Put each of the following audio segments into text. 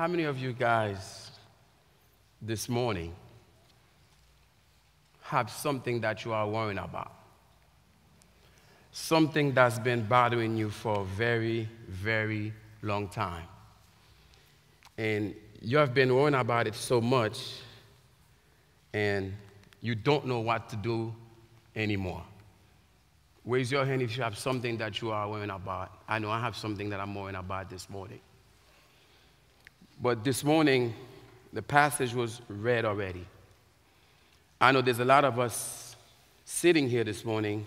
How many of you guys this morning have something that you are worrying about? Something that's been bothering you for a very, very long time. And you have been worrying about it so much, and you don't know what to do anymore. Raise your hand if you have something that you are worrying about. I know I have something that I'm worrying about this morning. But this morning, the passage was read already. I know there's a lot of us sitting here this morning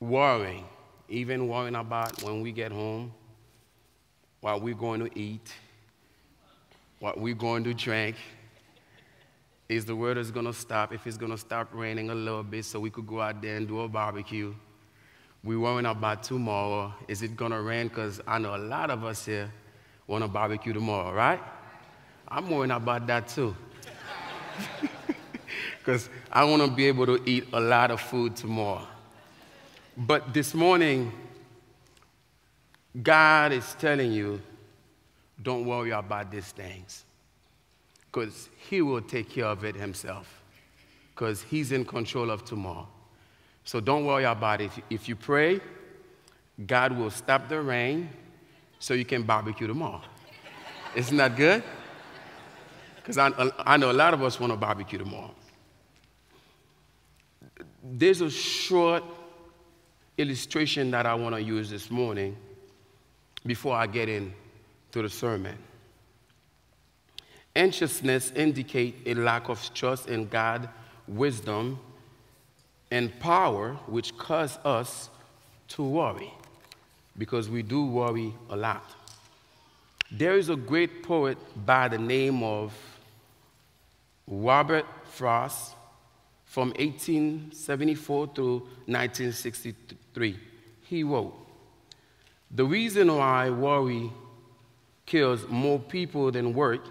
worrying, even worrying about when we get home, what we're going to eat, what we're going to drink. Is the weather going to stop? If it's going to stop raining a little bit so we could go out there and do a barbecue. We're worrying about tomorrow. Is it going to rain? Because I know a lot of us here want to barbecue tomorrow, right? I'm worrying about that too. Because I want to be able to eat a lot of food tomorrow. But this morning, God is telling you, don't worry about these things. Because He will take care of it Himself. Because He's in control of tomorrow. So don't worry about it. If you pray, God will stop the rain so you can barbecue tomorrow. Isn't that good? Because I, I know a lot of us want to barbecue tomorrow. There's a short illustration that I want to use this morning before I get into the sermon. Anxiousness indicate a lack of trust in God, wisdom, and power, which cause us to worry because we do worry a lot. There is a great poet by the name of Robert Frost from 1874 to 1963. He wrote, The reason why worry kills more people than work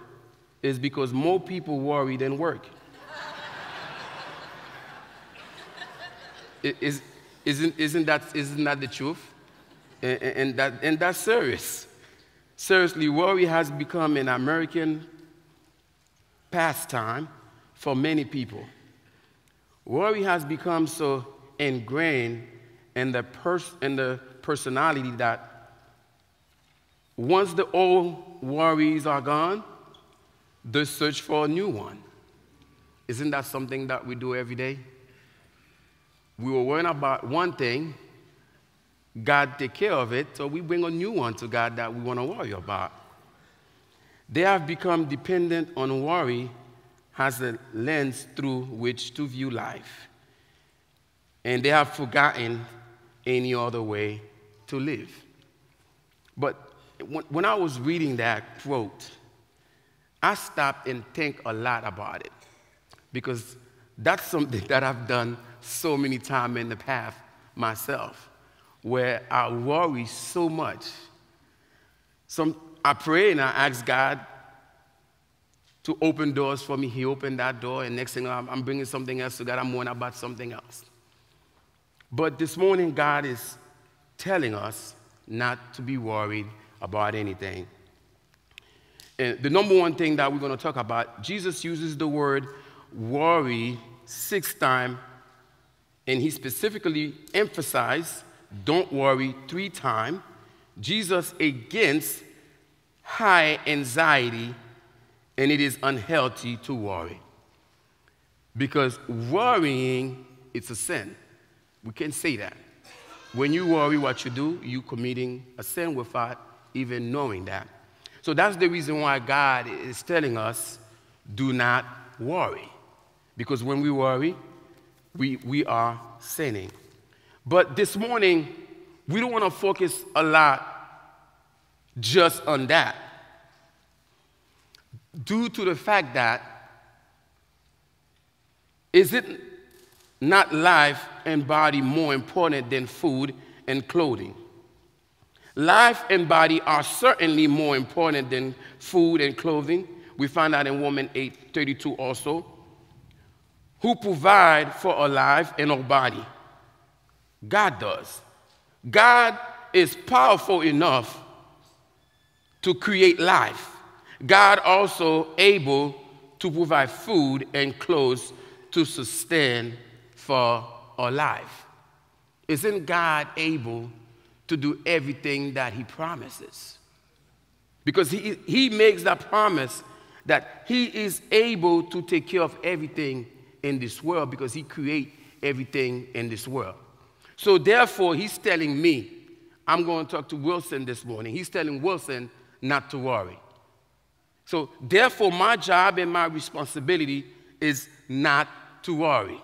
is because more people worry than work. is, isn't, isn't, that, isn't that the truth? And, and, that, and that's serious. Seriously, worry has become an American pastime for many people. Worry has become so ingrained in the, pers- in the personality that once the old worries are gone, they search for a new one. Isn't that something that we do every day? We were worrying about one thing, God take care of it, so we bring a new one to God that we want to worry about. They have become dependent on worry as a lens through which to view life. And they have forgotten any other way to live. But when I was reading that quote, I stopped and think a lot about it because that's something that I've done so many times in the past myself where I worry so much. Some, I pray and I ask God to open doors for me. He opened that door, and next thing I'm, I'm bringing something else to God. I'm worrying about something else. But this morning, God is telling us not to be worried about anything. And the number one thing that we're going to talk about, Jesus uses the word worry six times, and he specifically emphasized don't worry three times. Jesus against high anxiety, and it is unhealthy to worry. Because worrying, it's a sin. We can say that. When you worry what you do, you committing a sin without even knowing that. So that's the reason why God is telling us, do not worry. Because when we worry, we, we are sinning. But this morning, we don't want to focus a lot just on that. Due to the fact that is it not life and body more important than food and clothing? Life and body are certainly more important than food and clothing. We find that in Romans 8:32 also. Who provide for our life and our body? God does. God is powerful enough to create life, God also able to provide food and clothes to sustain for our life. Isn't God able to do everything that He promises? Because He, he makes that promise that He is able to take care of everything in this world because He created everything in this world. So therefore, He's telling me, I'm going to talk to Wilson this morning. He's telling Wilson not to worry. So therefore, my job and my responsibility is not to worry.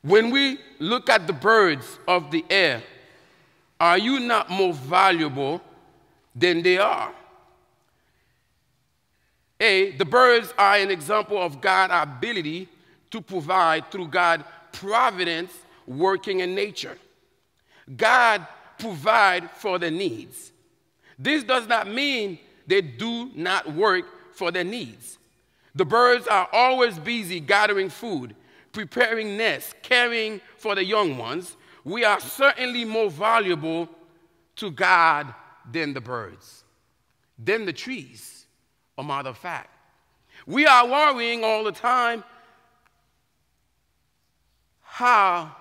When we look at the birds of the air, are you not more valuable than they are? A, the birds are an example of God's ability to provide through God's providence working in nature. God provide for their needs. This does not mean they do not work for their needs. The birds are always busy gathering food, preparing nests, caring for the young ones. We are certainly more valuable to God than the birds, than the trees, a matter of fact. We are worrying all the time how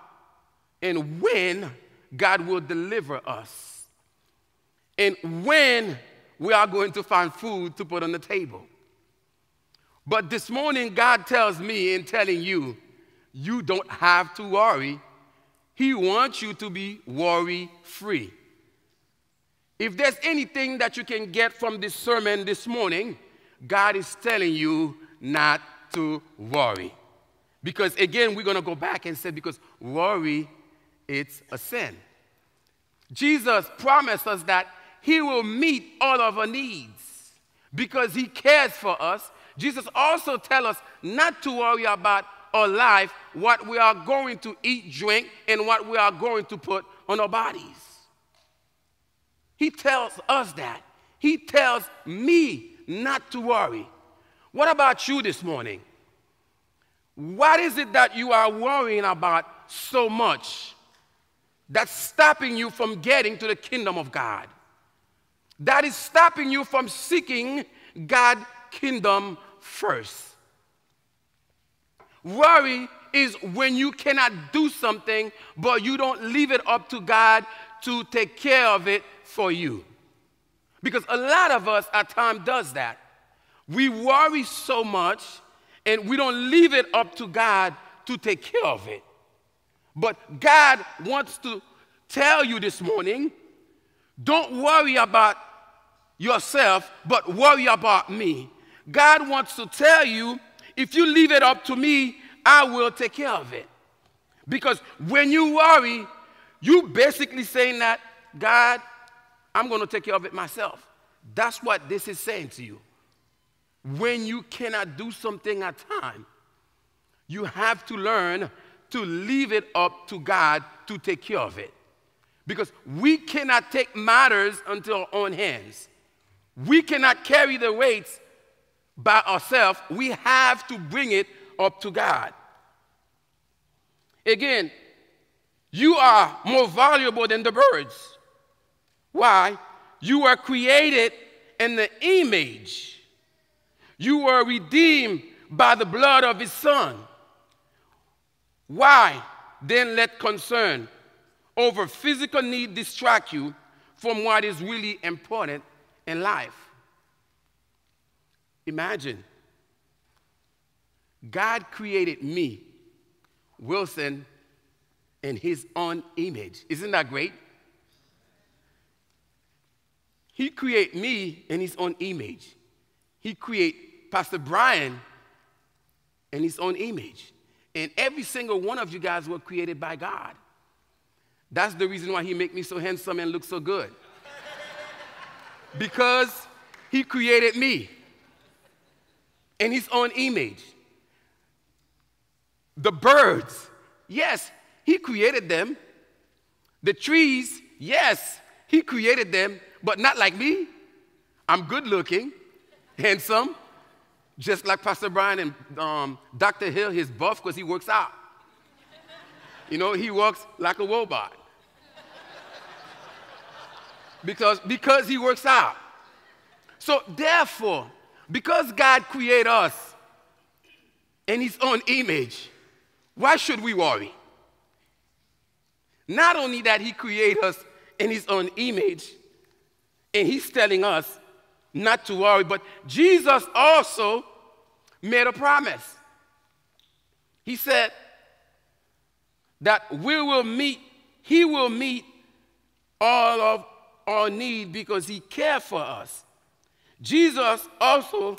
and when God will deliver us, and when we are going to find food to put on the table. But this morning, God tells me and telling you, you don't have to worry. He wants you to be worry free. If there's anything that you can get from this sermon this morning, God is telling you not to worry. Because again, we're going to go back and say, because worry, it's a sin. Jesus promised us that he will meet all of our needs because He cares for us. Jesus also tells us not to worry about our life, what we are going to eat, drink, and what we are going to put on our bodies. He tells us that. He tells me not to worry. What about you this morning? What is it that you are worrying about so much that's stopping you from getting to the kingdom of God? that is stopping you from seeking God's kingdom first. Worry is when you cannot do something, but you don't leave it up to God to take care of it for you. Because a lot of us at times does that. We worry so much and we don't leave it up to God to take care of it. But God wants to tell you this morning don't worry about yourself, but worry about me. God wants to tell you if you leave it up to me, I will take care of it. Because when you worry, you basically saying that, God, I'm going to take care of it myself. That's what this is saying to you. When you cannot do something at time, you have to learn to leave it up to God to take care of it. Because we cannot take matters into our own hands. We cannot carry the weights by ourselves. We have to bring it up to God. Again, you are more valuable than the birds. Why? You were created in the image. You were redeemed by the blood of his son. Why? Then let concern over physical need distract you from what is really important in life. Imagine God created me, Wilson, in his own image. Isn't that great? He created me in his own image. He created Pastor Brian in his own image. And every single one of you guys were created by God. That's the reason why he made me so handsome and look so good. because he created me in his own image. The birds, yes, he created them. The trees, yes, he created them, but not like me. I'm good looking, handsome, just like Pastor Brian and um, Dr. Hill, he's buff because he works out. You know, he walks like a robot. Because, because he works out. So therefore, because God created us in his own image, why should we worry? Not only that he created us in his own image, and he's telling us not to worry, but Jesus also made a promise. He said that we will meet, he will meet all of our need because he cared for us. Jesus also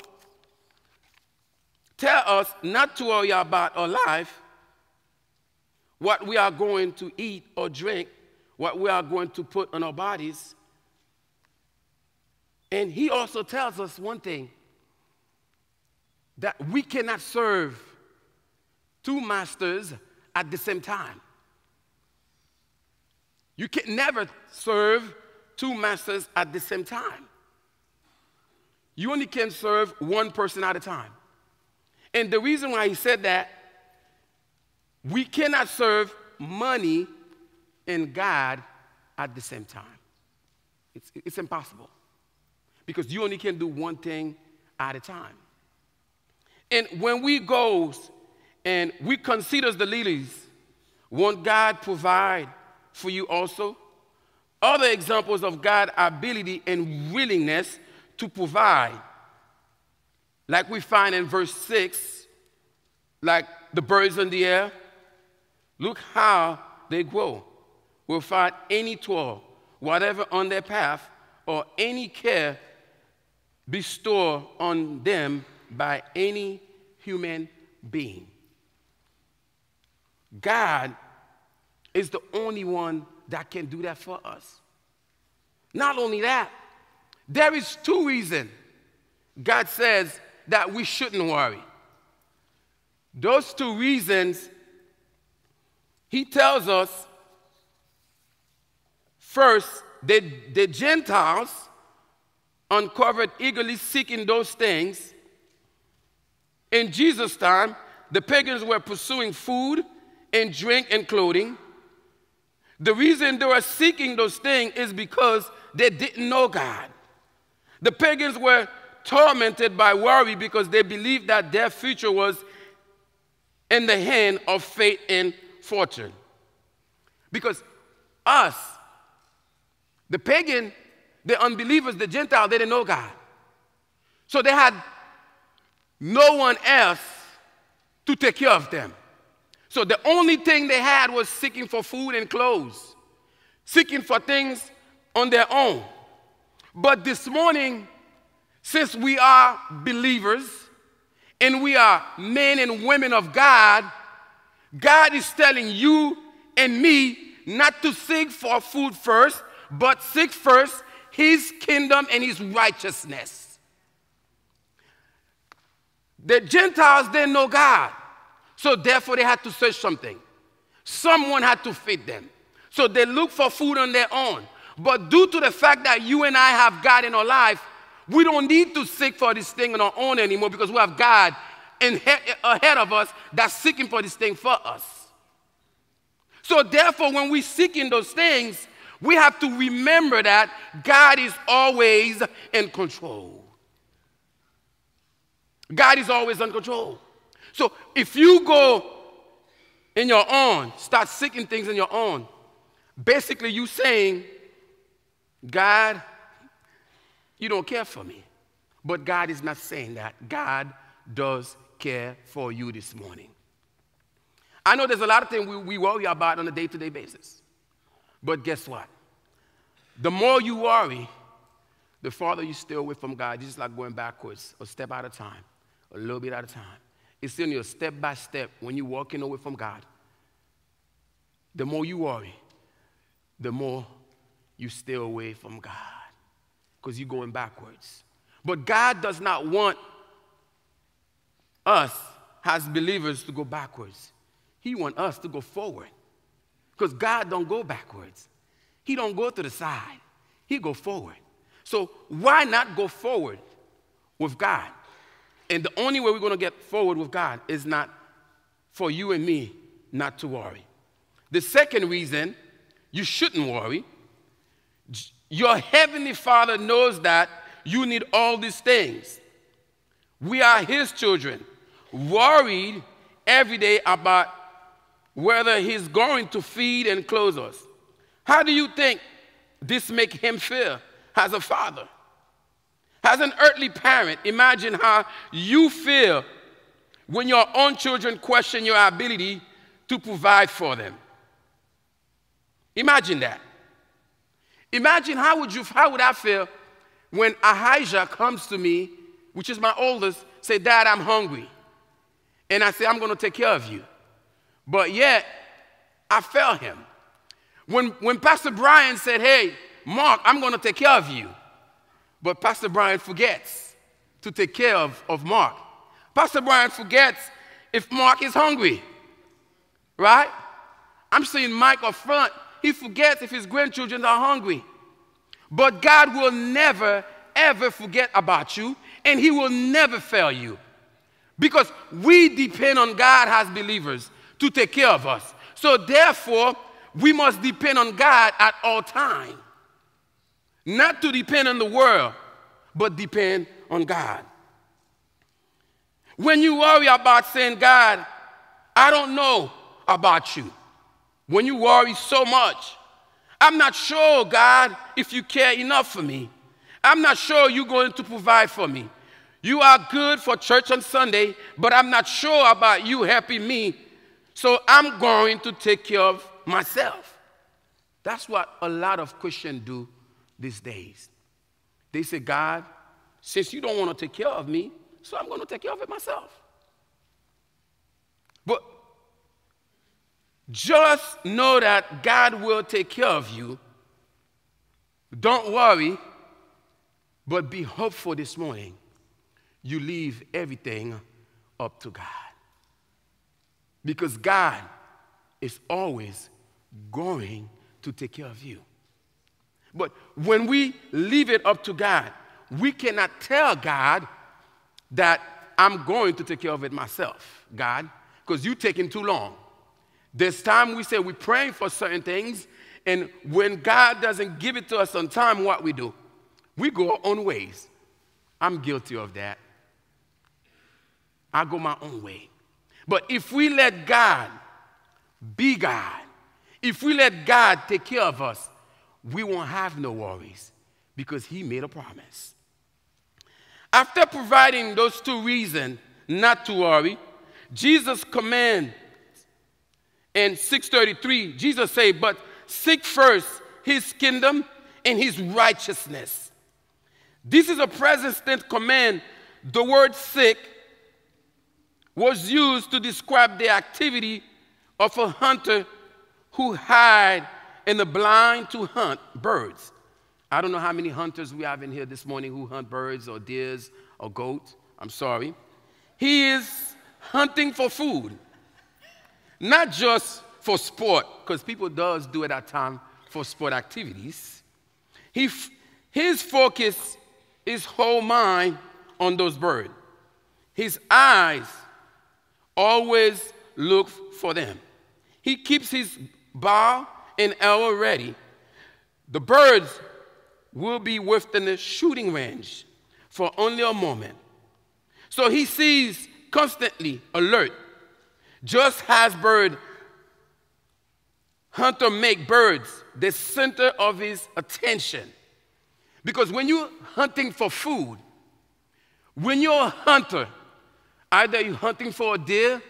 tell us not to worry about our life, what we are going to eat or drink, what we are going to put on our bodies. And he also tells us one thing that we cannot serve two masters at the same time. You can never serve two masters at the same time. You only can serve one person at a time. And the reason why he said that, we cannot serve money and God at the same time. It's, it's impossible because you only can do one thing at a time. And when we go and we consider the lilies, won't God provide for you also? Other examples of God's ability and willingness to provide, like we find in verse 6, like the birds in the air, look how they grow. Will find any toil, whatever on their path, or any care bestowed on them by any human being. God is the only one that can do that for us. Not only that, there is two reasons God says that we shouldn't worry. Those two reasons, He tells us first, the, the Gentiles uncovered eagerly seeking those things. In Jesus' time, the pagans were pursuing food and drink and clothing. The reason they were seeking those things is because they didn't know God. The pagans were tormented by worry because they believed that their future was in the hand of fate and fortune. Because us, the pagan, the unbelievers, the Gentile, they didn't know God. So they had no one else to take care of them. So the only thing they had was seeking for food and clothes, seeking for things on their own. But this morning, since we are believers and we are men and women of God, God is telling you and me not to seek for food first, but seek first his kingdom and his righteousness. The Gentiles didn't know God. So therefore, they had to search something. Someone had to feed them. So they looked for food on their own. But due to the fact that you and I have God in our life, we don't need to seek for this thing on our own anymore because we have God in, ahead of us that's seeking for this thing for us. So therefore, when we seek in those things, we have to remember that God is always in control. God is always in control. So if you go in your own, start seeking things in your own, basically you saying, God, you don't care for me. But God is not saying that. God does care for you this morning. I know there's a lot of things we, we worry about on a day to day basis. But guess what? The more you worry, the farther you stay away from God. It's just like going backwards, a step at a time, a little bit at a time. It's in your step by step when you're walking away from God. The more you worry, the more you stay away from God because you're going backwards. But God does not want us as believers to go backwards. He wants us to go forward because God don't go backwards. He don't go to the side. He go forward. So why not go forward with God? And the only way we're going to get forward with God is not for you and me not to worry. The second reason you shouldn't worry, Your heavenly Father knows that you need all these things. We are His children, worried every day about whether He's going to feed and clothe us. How do you think this make Him feel as a father? As an earthly parent, imagine how you feel when your own children question your ability to provide for them. Imagine that. Imagine how would you how would I feel when Ahijah comes to me, which is my oldest, say, Dad, I'm hungry. And I say, I'm gonna take care of you. But yet, I fail him. When, when Pastor Brian said, Hey, Mark, I'm gonna take care of you. But Pastor Brian forgets to take care of, of Mark. Pastor Brian forgets if Mark is hungry, right? I'm seeing Mike up front. He forgets if his grandchildren are hungry. But God will never, ever forget about you, and He will never fail you. Because we depend on God as believers to take care of us. So, therefore, we must depend on God at all times. Not to depend on the world, but depend on God. When you worry about saying, God, I don't know about you, when you worry so much, I'm not sure, God, if you care enough for me. I'm not sure you're going to provide for me. You are good for church on Sunday, but I'm not sure about you helping me. So I'm going to take care of myself. That's what a lot of Christians do these days. They say, God, since you don't want to take care of me, so I'm going to take care of it myself. But just know that God will take care of you. Don't worry, but be hopeful this morning. You leave everything up to God. Because God is always going to take care of you. But when we leave it up to God, we cannot tell God that I'm going to take care of it myself, God, because you're taking too long. This time we say we're praying for certain things, and when God doesn't give it to us on time, what we do? We go our own ways. I'm guilty of that. I go my own way. But if we let God be God, if we let God take care of us, we won't have no worries because He made a promise. After providing those two reasons not to worry, Jesus command in 633, Jesus said, But seek first his kingdom and his righteousness. This is a present tense command. The word seek was used to describe the activity of a hunter who hide in the blind to hunt birds. I don't know how many hunters we have in here this morning who hunt birds or deers or goats. I'm sorry. He is hunting for food. Not just for sport, because people does do it at time for sport activities. He, his focus, his whole mind on those birds. His eyes always looks for them. He keeps his bow and arrow ready. The birds will be within the shooting range for only a moment. So he sees constantly alert just as bird hunter make birds the center of his attention. Because when you're hunting for food, when you're a hunter, either you're hunting for a deer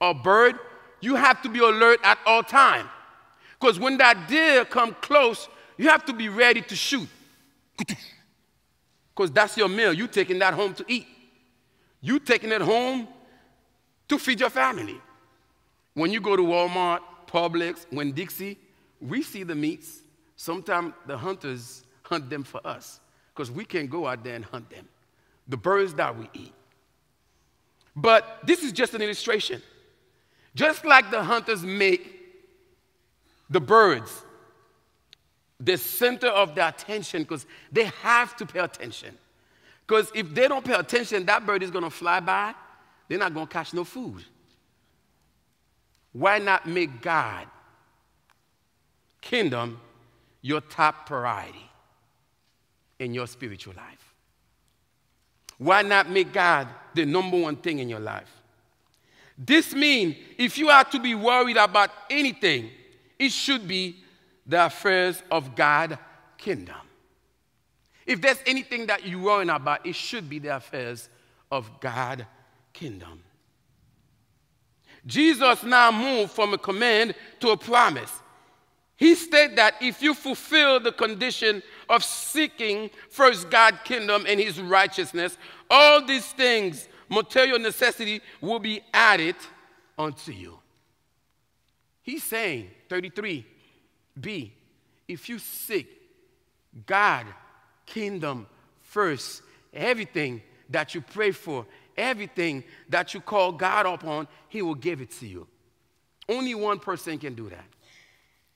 or a bird, you have to be alert at all time. Because when that deer come close, you have to be ready to shoot. Because that's your meal. You taking that home to eat. You taking it home to feed your family. When you go to Walmart, Publix, Winn-Dixie, we see the meats. Sometimes the hunters hunt them for us because we can't go out there and hunt them. The birds that we eat. But this is just an illustration. Just like the hunters make the birds the center of their attention because they have to pay attention. Because if they don't pay attention, that bird is going to fly by they're not going to catch no food. Why not make God, kingdom, your top priority? in your spiritual life? Why not make God the number one thing in your life? This means if you are to be worried about anything, it should be the affairs of God's kingdom. If there's anything that you're worrying about, it should be the affairs of God's kingdom. Jesus now moved from a command to a promise. He stated that if you fulfill the condition of seeking first God's kingdom and his righteousness, all these things, material necessity, will be added unto you. He's saying, 33b, if you seek God, kingdom first, everything that you pray for, everything that you call God upon, He will give it to you. Only one person can do that.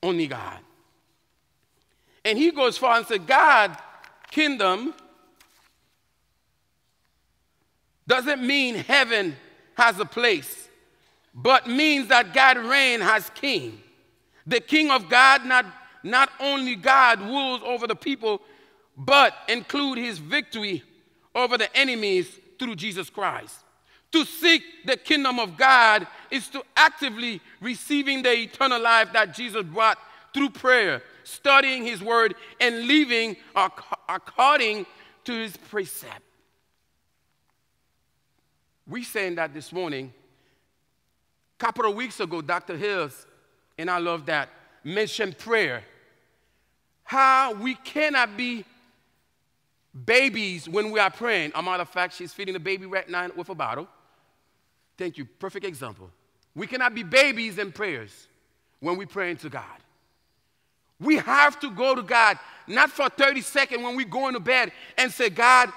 Only God. And he goes far and says, God, kingdom, doesn't mean heaven has a place, but means that God reign as king. The king of God, not, not only God rules over the people, but include his victory over the enemies through Jesus Christ. To seek the kingdom of God is to actively receiving the eternal life that Jesus brought through prayer, studying his word, and living according to his precept. We saying that this morning. A couple of weeks ago, Dr. Hills, and I love that, mentioned prayer. How we cannot be babies when we are praying. A matter of fact, she's feeding the baby right now with a bottle. Thank you. Perfect example. We cannot be babies in prayers when we're praying to God. We have to go to God, not for 30 seconds when we go into bed and say, God,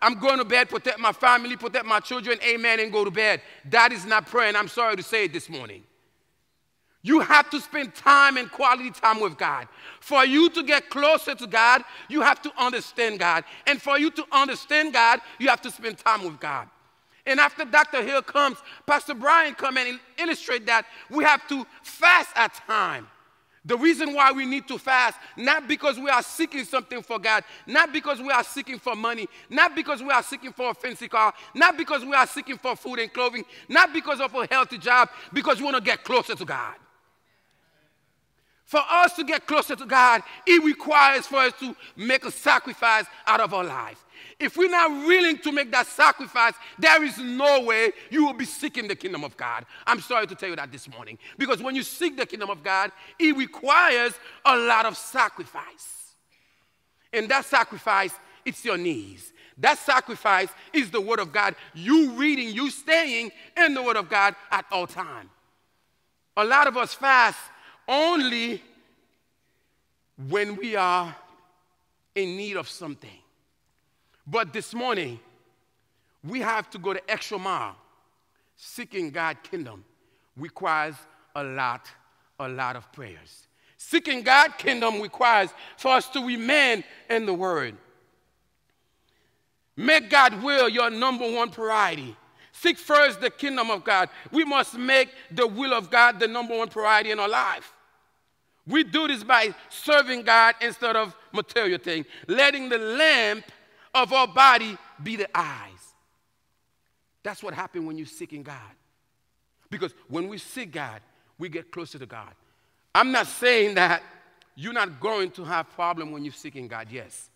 I'm going to bed, protect my family, protect my children, amen, and go to bed. That is not praying. I'm sorry to say it this morning. You have to spend time and quality time with God. For you to get closer to God, you have to understand God. And for you to understand God, you have to spend time with God. And after Dr. Hill comes, Pastor Brian come and illustrate that we have to fast at time. The reason why we need to fast, not because we are seeking something for God, not because we are seeking for money, not because we are seeking for a fancy car, not because we are seeking for food and clothing, not because of a healthy job, because we want to get closer to God. For us to get closer to God, it requires for us to make a sacrifice out of our life. If we're not willing to make that sacrifice, there is no way you will be seeking the kingdom of God. I'm sorry to tell you that this morning. Because when you seek the kingdom of God, it requires a lot of sacrifice. And that sacrifice, it's your knees. That sacrifice is the word of God. You reading, you staying in the word of God at all time. A lot of us fast only when we are in need of something. But this morning, we have to go the extra mile. Seeking God's kingdom requires a lot, a lot of prayers. Seeking God's kingdom requires for us to remain in the Word. Make God will your number one priority. Seek first the kingdom of God. We must make the will of God the number one priority in our life. We do this by serving God instead of material things, letting the lamp of our body be the eyes. That's what happens when you're seeking God. Because when we seek God, we get closer to God. I'm not saying that you're not going to have problem when you're seeking God, yes.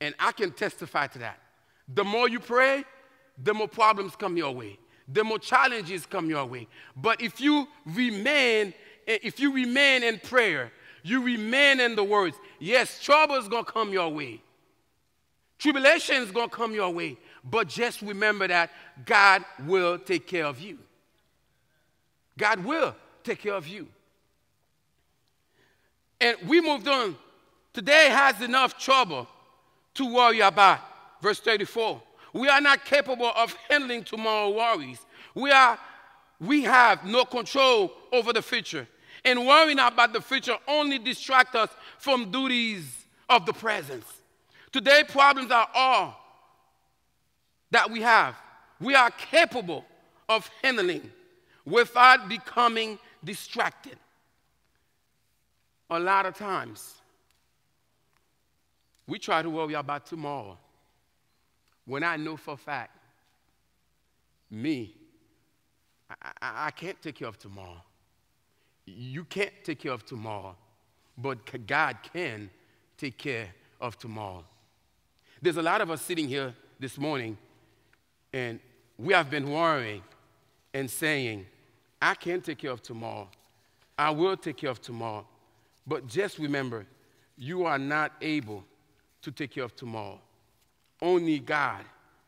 And I can testify to that. The more you pray, the more problems come your way. The more challenges come your way. But if you remain eh, if you remain in prayer, you remain in the words, yes, trouble is going to come your way. Tribulation is going to come your way. But just remember that God will take care of you. God will take care of you. And we moved on. Today has enough trouble to worry about. Verse 34. We are not capable of handling tomorrow worries. We are we have no control over the future. And worrying about the future only distracts us from duties of the present. Today, problems are all that we have. We are capable of handling without becoming distracted. A lot of times, we try to worry about tomorrow when I know for a fact, me, I, I, I can't take care of tomorrow. You can't take care of tomorrow, but God can take care of tomorrow. There's a lot of us sitting here this morning, and we have been worrying and saying, I can take care of tomorrow. I will take care of tomorrow. But just remember, you are not able to take care of tomorrow. Only God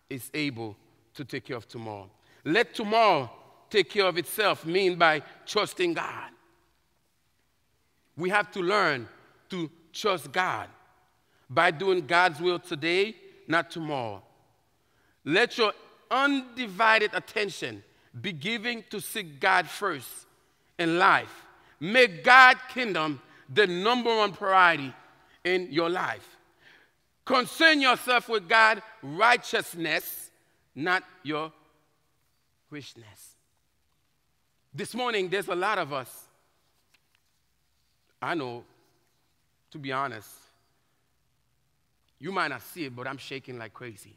is able to take care of tomorrow. Let tomorrow take care of itself, mean by trusting God. We have to learn to trust God by doing God's will today, not tomorrow. Let your undivided attention be given to seek God first in life. Make God's kingdom the number one priority in your life. Concern yourself with God's righteousness, not your richness. This morning, there's a lot of us, I know, to be honest, you might not see it, but I'm shaking like crazy.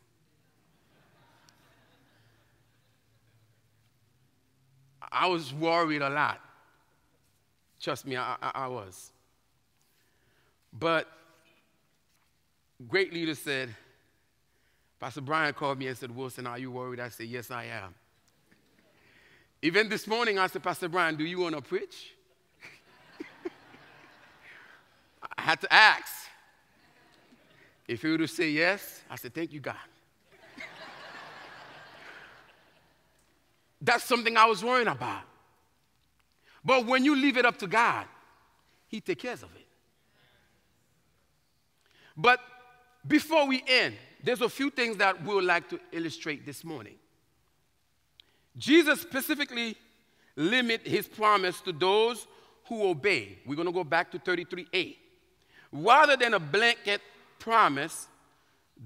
I was worried a lot. Trust me, I, I, I was. But great leader said, Pastor Brian called me and said, Wilson, are you worried? I said, Yes, I am. Even this morning, I said, Pastor Brian, do you want to preach? I had to ask. If he would have said yes, I said, Thank you, God. That's something I was worrying about. But when you leave it up to God, He takes care of it. But before we end, there's a few things that we would like to illustrate this morning. Jesus specifically limit his promise to those who obey. We're going to go back to 33a. Rather than a blanket promise,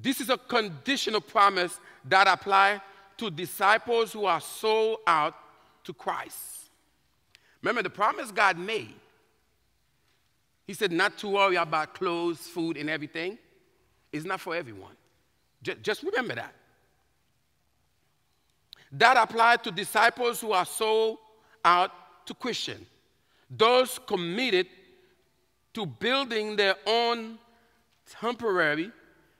this is a conditional promise that apply to disciples who are sold out to Christ. Remember the promise God made. He said not to worry about clothes, food, and everything. It's not for everyone. Just remember that. That applied to disciples who are sold out to Christian, those committed to building their own temporary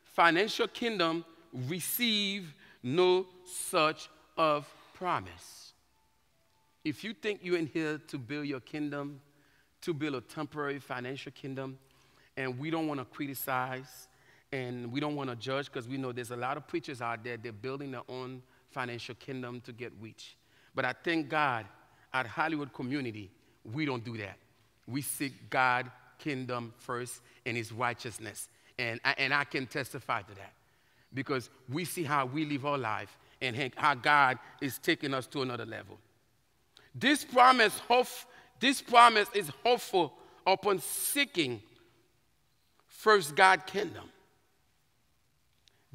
financial kingdom receive no such of promise. If you think you're in here to build your kingdom, to build a temporary financial kingdom, and we don't want to criticize and we don't want to judge because we know there's a lot of preachers out there, they're building their own financial kingdom to get rich. But I thank God at Hollywood Community, we don't do that. We seek God kingdom first and his righteousness. And, and I can testify to that because we see how we live our life and how God is taking us to another level. This promise, this promise is hopeful upon seeking first God kingdom.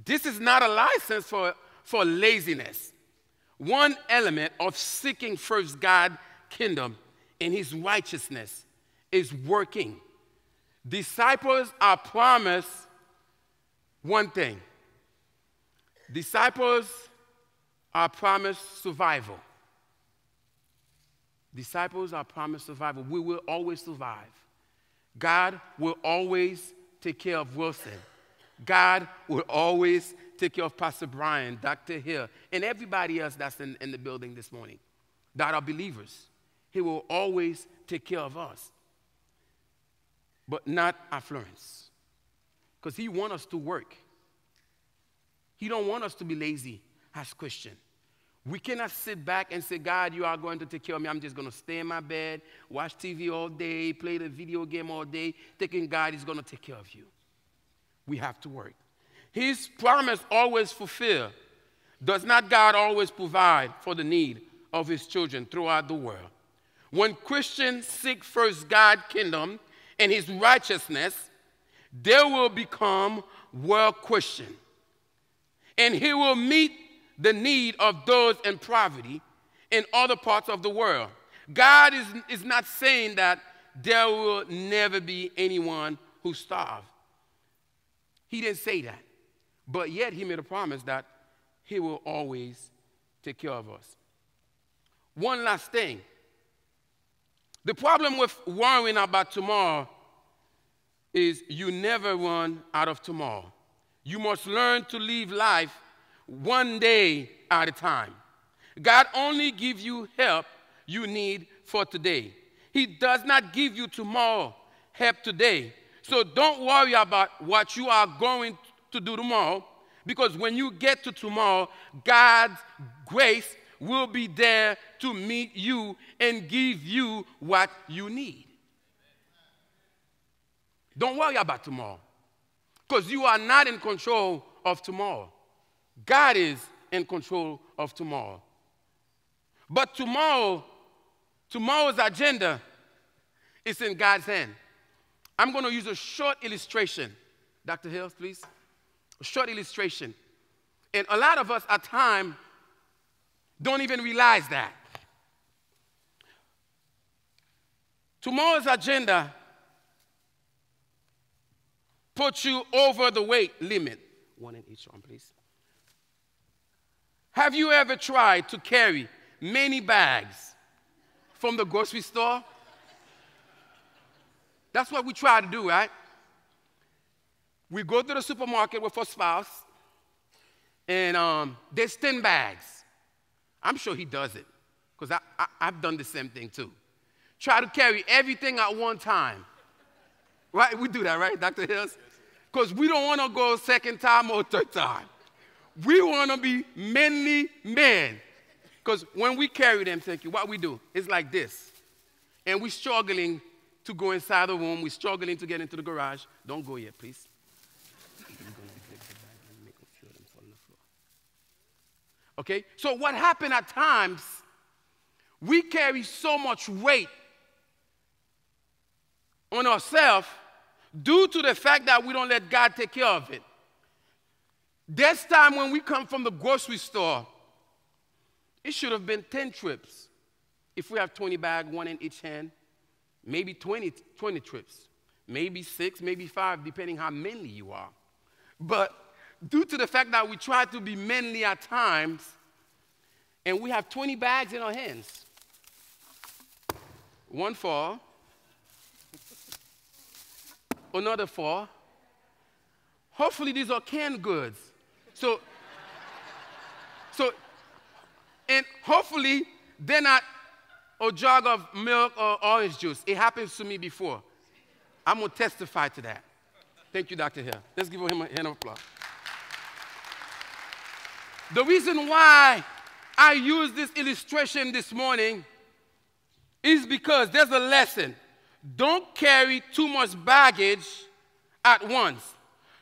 This is not a license for, for laziness. One element of seeking first God kingdom and his righteousness is working. Disciples are promised one thing. Disciples are promised survival. Disciples are promised survival. We will always survive. God will always take care of Wilson. God will always take care of Pastor Brian, Dr. Hill, and everybody else that's in, in the building this morning that are believers. He will always take care of us, but not affluence. Because he wants us to work. He don't want us to be lazy as Christian. We cannot sit back and say, God, you are going to take care of me. I'm just going to stay in my bed, watch TV all day, play the video game all day, thinking God is going to take care of you. We have to work. His promise always fulfill. Does not God always provide for the need of his children throughout the world? When Christians seek first God's kingdom and his righteousness, they will become world Christian. And he will meet the need of those in poverty in other parts of the world. God is, is not saying that there will never be anyone who starves. He didn't say that. But yet, he made a promise that he will always take care of us. One last thing the problem with worrying about tomorrow is you never run out of tomorrow. You must learn to live life one day at a time. God only gives you help you need for today. He does not give you tomorrow help today. So don't worry about what you are going to do tomorrow because when you get to tomorrow, God's grace will be there to meet you and give you what you need. Don't worry about tomorrow because you are not in control of tomorrow. God is in control of tomorrow. But tomorrow, tomorrow's agenda is in God's hand. I'm going to use a short illustration. Dr. Hills, please. A short illustration. And a lot of us at times don't even realize that. Tomorrow's agenda puts you over the weight limit. One in each arm, please. Have you ever tried to carry many bags from the grocery store? That's what we try to do, right? We go to the supermarket with our spouse, and um, there's 10 bags. I'm sure he does it, because I, I, I've done the same thing too. Try to carry everything at one time. Right? We do that, right, Dr. Hills? Because we don't want to go second time or third time. We want to be many men. Because when we carry them, thank you, what we do is like this. And we're struggling to go inside the room. We're struggling to get into the garage. Don't go yet, please. Okay? So, what happened at times, we carry so much weight on ourselves due to the fact that we don't let God take care of it. This time when we come from the grocery store, it should have been 10 trips. If we have 20 bags, one in each hand, maybe 20, 20 trips, maybe six, maybe five, depending how many you are. But due to the fact that we try to be manly at times, and we have 20 bags in our hands, one for, another for. Hopefully, these are canned goods. So, so, and hopefully, they're not a jug of milk or orange juice. It happens to me before. I'm going to testify to that. Thank you, Dr. Hill. Let's give him a hand of applause. The reason why I use this illustration this morning is because there's a lesson. Don't carry too much baggage at once.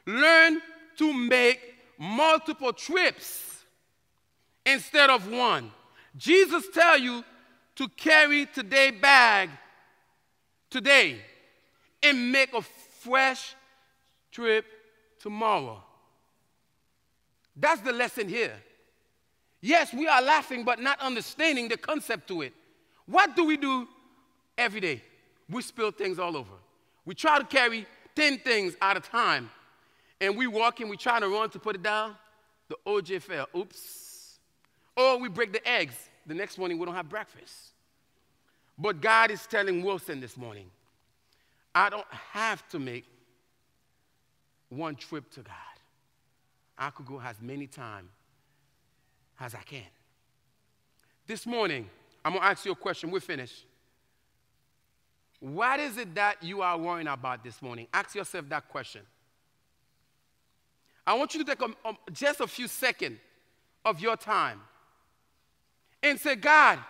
Learn to make multiple trips instead of one. Jesus tell you to carry today bag today and make a fresh trip tomorrow. That's the lesson here. Yes, we are laughing, but not understanding the concept to it. What do we do every day? We spill things all over. We try to carry 10 things at a time, and we walk in, we try to run to put it down. The OJ fell. Oops. Or we break the eggs. The next morning, we don't have breakfast. But God is telling Wilson this morning, I don't have to make one trip to God. I could go as many times as I can. This morning, I'm going to ask you a question. We're finished. What is it that you are worrying about this morning? Ask yourself that question. I want you to take a, a, just a few seconds of your time and say, God,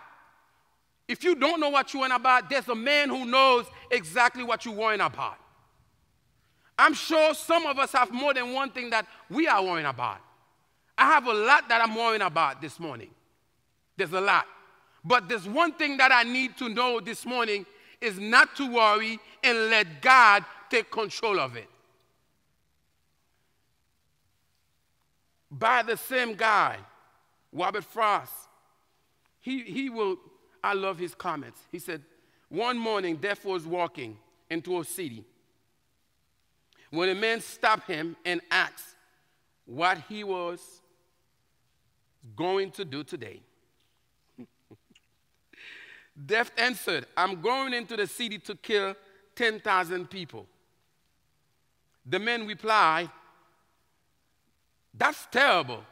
if you don't know what you're worrying about, there's a man who knows exactly what you're worrying about. I'm sure some of us have more than one thing that we are worrying about. I have a lot that I'm worrying about this morning. There's a lot. But there's one thing that I need to know this morning is not to worry and let God take control of it. By the same guy, Robert Frost, he, he will I love his comments. He said, One morning, Death was walking into a city when a man stopped him and asked what he was going to do today. Death answered, I'm going into the city to kill 10,000 people. The man replied, That's terrible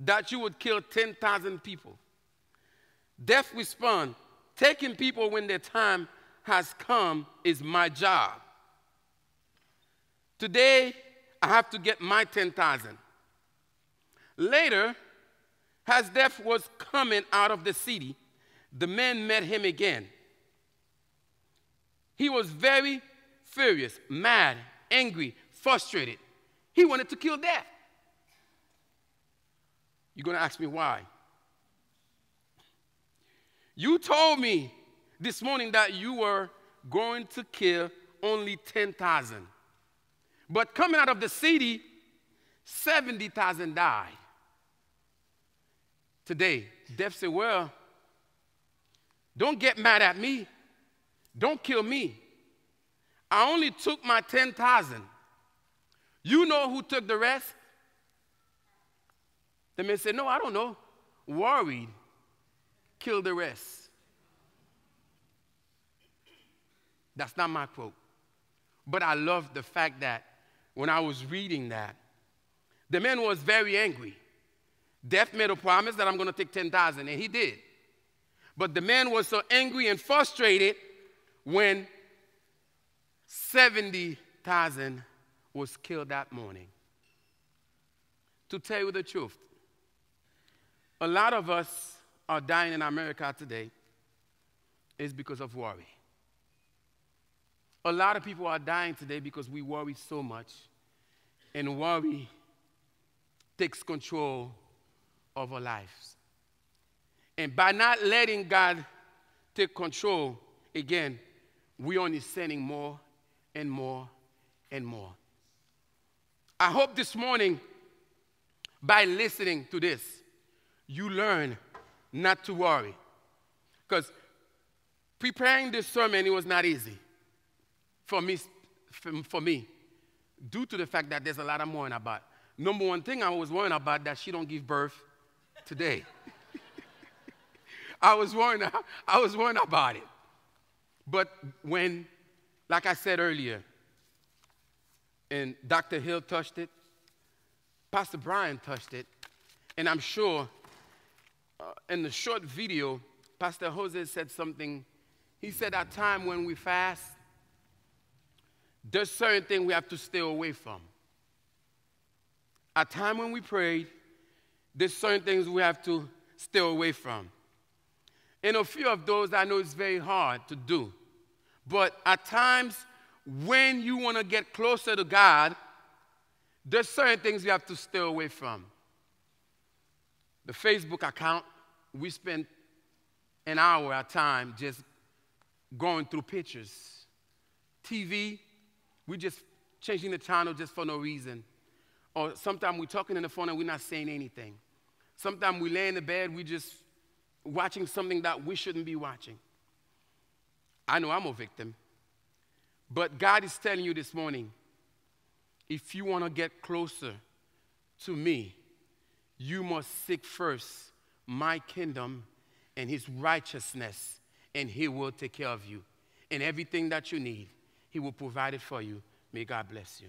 that you would kill 10,000 people. Death responded, Taking people when their time has come is my job. Today, I have to get my 10,000. Later, as death was coming out of the city, the man met him again. He was very furious, mad, angry, frustrated. He wanted to kill death. You're going to ask me why? You told me this morning that you were going to kill only 10,000. But coming out of the city, 70,000 died. Today, death said, Well, don't get mad at me. Don't kill me. I only took my 10,000. You know who took the rest? The man said, No, I don't know. Worried, killed the rest. That's not my quote. But I love the fact that when I was reading that, the man was very angry. Death made a promise that I'm going to take 10,000, and he did. But the man was so angry and frustrated when 70,000 was killed that morning. To tell you the truth, a lot of us are dying in America today is because of worry. A lot of people are dying today because we worry so much, and worry takes control of our lives. And by not letting God take control, again, we are only sending more and more and more. I hope this morning, by listening to this, you learn not to worry. Because preparing this sermon, it was not easy for me, for me, due to the fact that there's a lot I'm worrying about. Number one thing I was worrying about that she don't give birth today. I was worrying, I was worrying about it. But when, like I said earlier, and Dr. Hill touched it, Pastor Brian touched it, and I'm sure uh, in the short video, Pastor Jose said something. He said, at time when we fast, there's certain things we have to stay away from. At time when we pray, there's certain things we have to stay away from. And a few of those I know it's very hard to do. But at times when you want to get closer to God, there's certain things you have to stay away from. The Facebook account, we spend an hour at a time just going through pictures. TV, we just changing the channel just for no reason. Or sometimes we're talking on the phone and we're not saying anything. Sometimes we lay in the bed, we're just watching something that we shouldn't be watching. I know I'm a victim. But God is telling you this morning if you want to get closer to me, you must seek first my kingdom and his righteousness, and he will take care of you. And everything that you need, he will provide it for you. May God bless you.